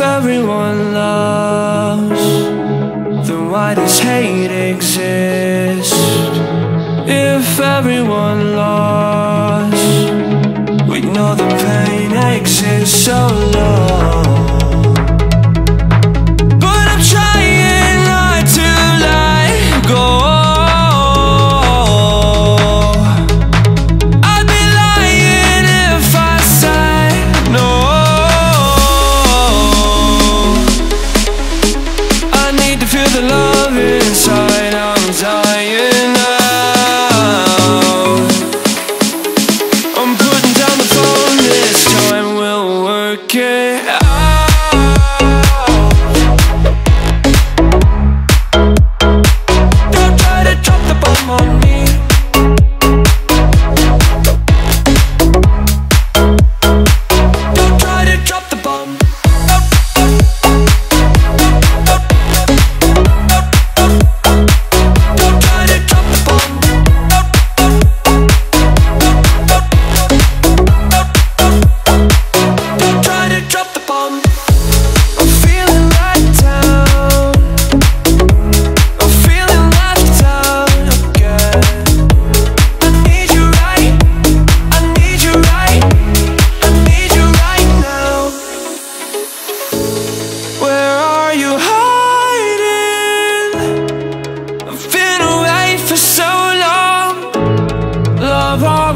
If everyone loves Then why does hate exist? If everyone loves We know the pain exists so long okay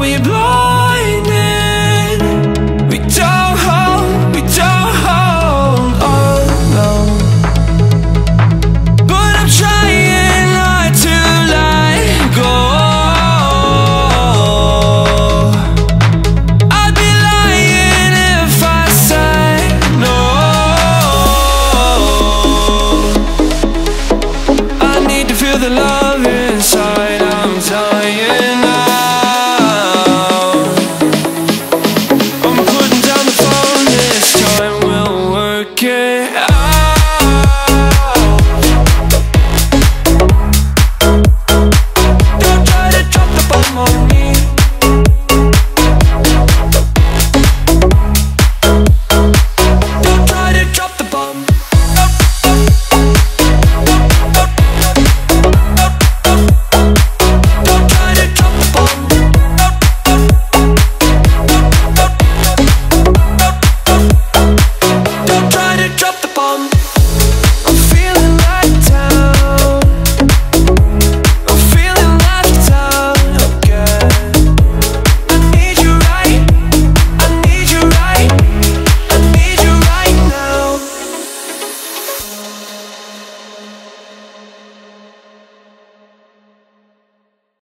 we blew